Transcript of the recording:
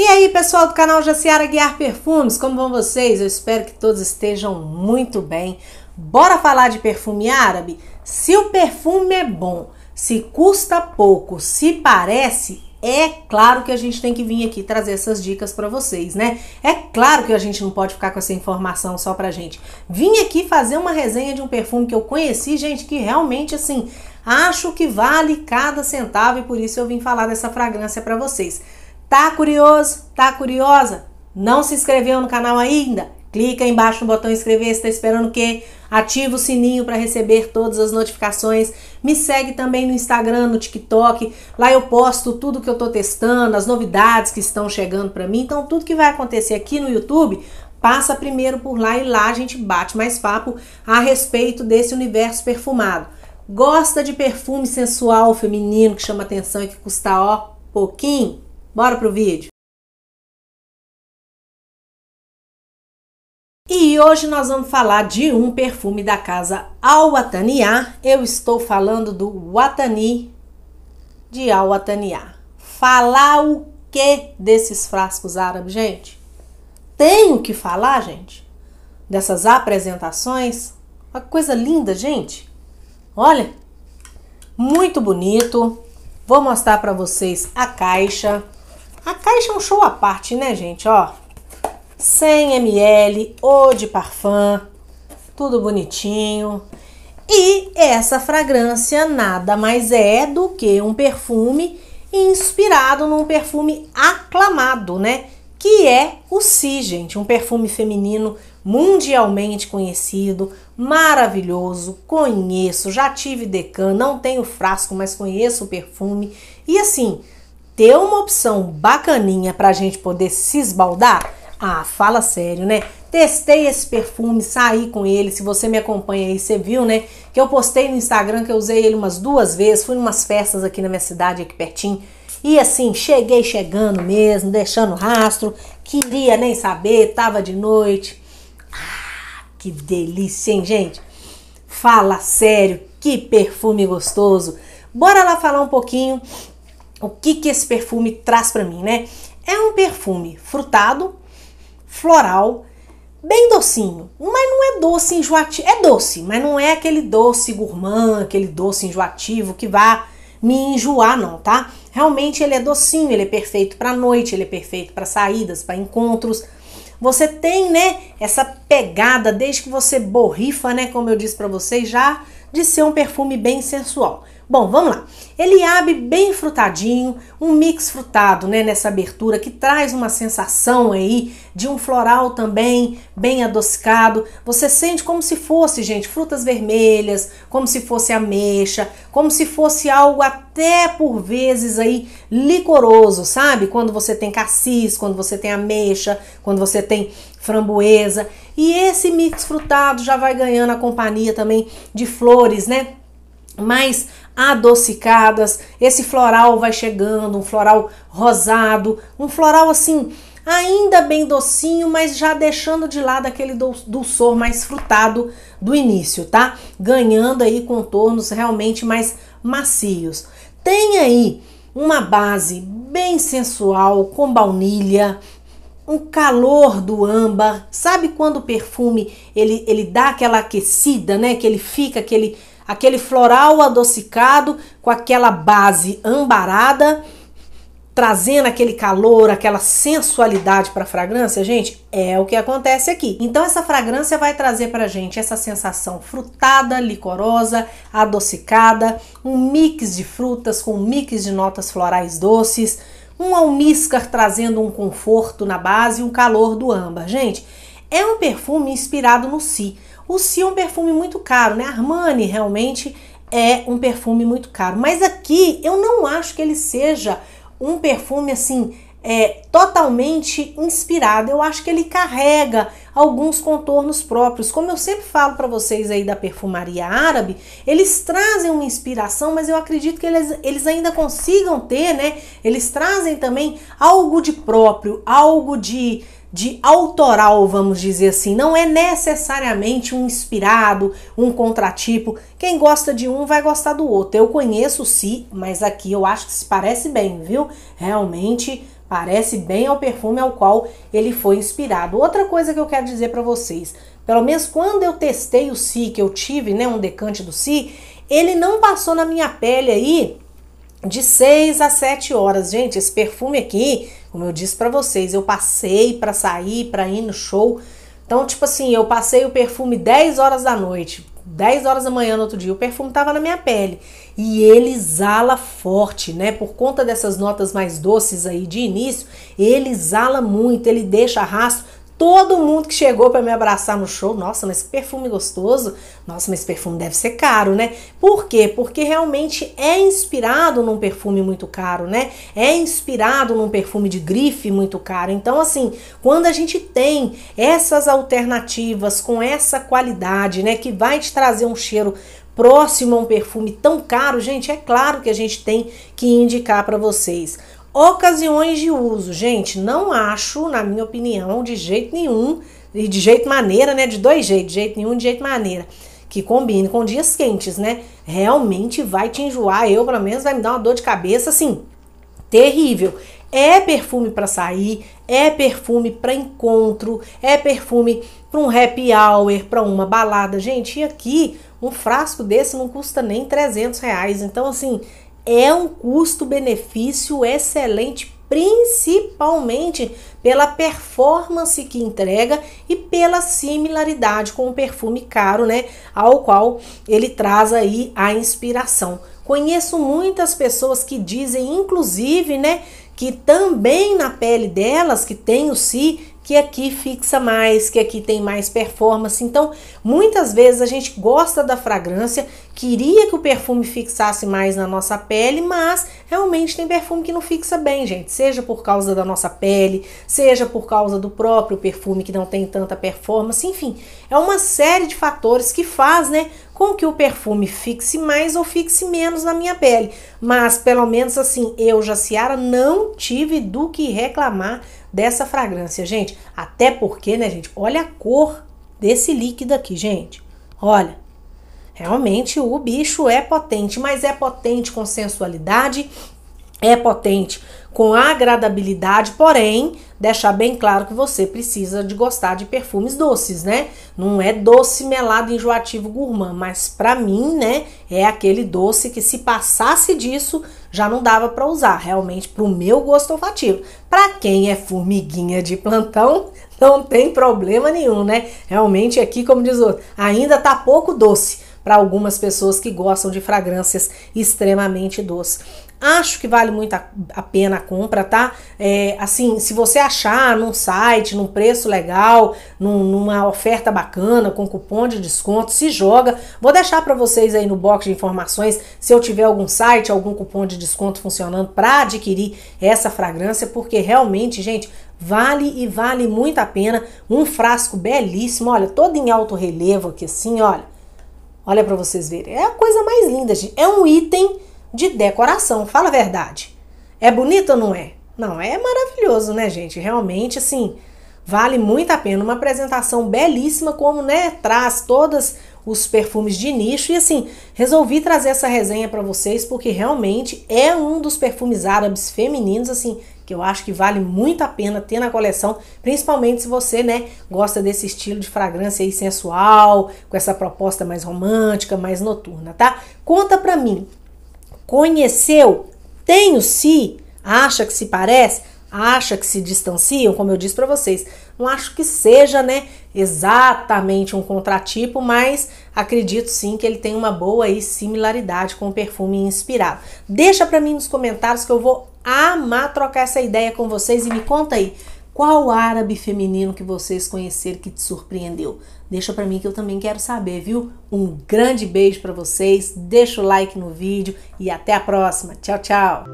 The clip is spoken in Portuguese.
E aí, pessoal do canal Jaciara Guiar Perfumes, como vão vocês? Eu espero que todos estejam muito bem. Bora falar de perfume árabe? Se o perfume é bom, se custa pouco, se parece, é claro que a gente tem que vir aqui trazer essas dicas para vocês, né? É claro que a gente não pode ficar com essa informação só pra gente. Vim aqui fazer uma resenha de um perfume que eu conheci, gente, que realmente assim, acho que vale cada centavo e por isso eu vim falar dessa fragrância para vocês. Tá curioso? Tá curiosa? Não se inscreveu no canal ainda? Clica embaixo no botão inscrever, está esperando o quê? Ativa o sininho para receber todas as notificações. Me segue também no Instagram, no TikTok. Lá eu posto tudo que eu tô testando, as novidades que estão chegando para mim. Então tudo que vai acontecer aqui no YouTube, passa primeiro por lá e lá a gente bate mais papo a respeito desse universo perfumado. Gosta de perfume sensual feminino que chama atenção e que custa ó pouquinho? Bora pro vídeo. E hoje nós vamos falar de um perfume da casa Al-Wataniya. Eu estou falando do Watani de Al-Wataniya. Falar o que desses frascos árabes, gente? Tenho que falar, gente, dessas apresentações. Uma coisa linda, gente. Olha, muito bonito. Vou mostrar para vocês a caixa. A caixa é um show à parte, né, gente? Ó, 100 ml, ou de parfum, tudo bonitinho. E essa fragrância nada mais é do que um perfume inspirado num perfume aclamado, né? Que é o Si, gente, um perfume feminino mundialmente conhecido, maravilhoso. Conheço, já tive Decan, não tenho frasco, mas conheço o perfume. E assim, ter uma opção bacaninha pra gente poder se esbaldar? Ah, fala sério, né? Testei esse perfume, saí com ele. Se você me acompanha aí, você viu, né? Que eu postei no Instagram que eu usei ele umas duas vezes. Fui em umas festas aqui na minha cidade, aqui pertinho. E assim, cheguei chegando mesmo, deixando rastro. Queria nem saber, tava de noite. Ah, que delícia, hein, gente? Fala sério, que perfume gostoso. Bora lá falar um pouquinho o que, que esse perfume traz para mim, né? É um perfume frutado, floral, bem docinho, mas não é doce enjoativo. É doce, mas não é aquele doce gourmand, aquele doce enjoativo que vá me enjoar, não, tá? Realmente ele é docinho, ele é perfeito para noite, ele é perfeito para saídas, para encontros. Você tem, né, essa pegada desde que você borrifa, né, como eu disse para vocês já, de ser um perfume bem sensual. Bom, vamos lá. Ele abre bem frutadinho, um mix frutado, né, nessa abertura que traz uma sensação aí de um floral também bem adocicado. Você sente como se fosse, gente, frutas vermelhas, como se fosse ameixa, como se fosse algo até por vezes aí licoroso, sabe? Quando você tem cassis, quando você tem ameixa, quando você tem framboesa. E esse mix frutado já vai ganhando a companhia também de flores, né? Mais adocicadas. Esse floral vai chegando, um floral rosado, um floral assim, ainda bem docinho, mas já deixando de lado aquele dulçor mais frutado do início, tá? Ganhando aí contornos realmente mais macios. Tem aí uma base bem sensual com baunilha, um calor do âmbar. Sabe quando o perfume ele, ele dá aquela aquecida, né? Que ele fica aquele aquele floral adocicado com aquela base ambarada, trazendo aquele calor, aquela sensualidade para a fragrância, gente, é o que acontece aqui. Então essa fragrância vai trazer para gente essa sensação frutada, licorosa, adocicada, um mix de frutas com um mix de notas florais doces, um almíscar trazendo um conforto na base e um calor do âmbar. Gente, é um perfume inspirado no si. O Si é um perfume muito caro, né? Armani realmente é um perfume muito caro. Mas aqui eu não acho que ele seja um perfume assim é, totalmente inspirado. Eu acho que ele carrega alguns contornos próprios. Como eu sempre falo para vocês aí da perfumaria árabe, eles trazem uma inspiração, mas eu acredito que eles, eles ainda consigam ter, né? Eles trazem também algo de próprio, algo de de autoral, vamos dizer assim. Não é necessariamente um inspirado, um contratipo. Quem gosta de um vai gostar do outro. Eu conheço sim, mas aqui eu acho que se parece bem, viu? Realmente Parece bem ao perfume ao qual ele foi inspirado. Outra coisa que eu quero dizer para vocês, pelo menos quando eu testei o Si, que eu tive, né, um decante do Si, ele não passou na minha pele aí de 6 a 7 horas. Gente, esse perfume aqui, como eu disse para vocês, eu passei para sair, para ir no show. Então, tipo assim, eu passei o perfume 10 horas da noite, 10 horas da manhã no outro dia, o perfume tava na minha pele. E ele exala forte, né? Por conta dessas notas mais doces aí de início, ele exala muito, ele deixa rastro. Todo mundo que chegou para me abraçar no show, nossa, mas perfume gostoso. Nossa, mas perfume deve ser caro, né? Por quê? Porque realmente é inspirado num perfume muito caro, né? É inspirado num perfume de grife muito caro. Então, assim, quando a gente tem essas alternativas com essa qualidade, né, que vai te trazer um cheiro próximo a um perfume tão caro, gente, é claro que a gente tem que indicar para vocês. Ocasiões de uso, gente, não acho, na minha opinião, de jeito nenhum, e de jeito maneira, né? De dois jeitos, de jeito nenhum, de jeito maneira, que combine com dias quentes, né? Realmente vai te enjoar, eu pelo menos vai me dar uma dor de cabeça assim, terrível. É perfume para sair, é perfume para encontro, é perfume para um happy hour, para uma balada. Gente, e aqui um frasco desse não custa nem 300 reais. Então, assim, é um custo-benefício excelente, principalmente pela performance que entrega e pela similaridade com o perfume caro, né, ao qual ele traz aí a inspiração. Conheço muitas pessoas que dizem, inclusive, né, que também na pele delas, que tem o Si, que aqui fixa mais, que aqui tem mais performance. Então, muitas vezes a gente gosta da fragrância, queria que o perfume fixasse mais na nossa pele, mas realmente tem perfume que não fixa bem, gente. Seja por causa da nossa pele, seja por causa do próprio perfume que não tem tanta performance, enfim, é uma série de fatores que faz, né, com que o perfume fixe mais ou fixe menos na minha pele. Mas pelo menos assim, eu, Jaciara, não tive do que reclamar dessa fragrância, gente. Até porque, né, gente, olha a cor desse líquido aqui, gente. Olha, realmente o bicho é potente, mas é potente com sensualidade, é potente com agradabilidade, porém, deixar bem claro que você precisa de gostar de perfumes doces, né? Não é doce melado enjoativo gourmand, mas para mim, né, é aquele doce que se passasse disso já não dava para usar, realmente pro meu gosto olfativo. Para quem é formiguinha de plantão, não tem problema nenhum, né? Realmente aqui, como diz o outro, ainda tá pouco doce para algumas pessoas que gostam de fragrâncias extremamente doces. Acho que vale muito a, a pena a compra, tá? É, assim, se você achar num site, num preço legal, num, numa oferta bacana, com cupom de desconto, se joga. Vou deixar para vocês aí no box de informações se eu tiver algum site, algum cupom de desconto funcionando para adquirir essa fragrância, porque realmente, gente, vale e vale muito a pena. Um frasco belíssimo, olha, todo em alto relevo aqui assim, olha. Olha para vocês verem. É a coisa mais linda, gente. É um item de decoração, fala a verdade. É bonito ou não é? Não, é maravilhoso, né, gente? Realmente, assim, vale muito a pena. Uma apresentação belíssima, como, né, traz todos os perfumes de nicho. E, assim, resolvi trazer essa resenha para vocês porque realmente é um dos perfumes árabes femininos, assim, que eu acho que vale muito a pena ter na coleção, principalmente se você, né, gosta desse estilo de fragrância aí sensual, com essa proposta mais romântica, mais noturna, tá? Conta pra mim, Conheceu? Tem o si? Acha que se parece? Acha que se distanciam? Como eu disse para vocês, não acho que seja, né, exatamente um contratipo, mas acredito sim que ele tem uma boa aí, similaridade com o perfume inspirado. Deixa para mim nos comentários que eu vou amar trocar essa ideia com vocês e me conta aí qual árabe feminino que vocês conheceram que te surpreendeu? Deixa para mim que eu também quero saber, viu? Um grande beijo para vocês, deixa o like no vídeo e até a próxima. Tchau, tchau.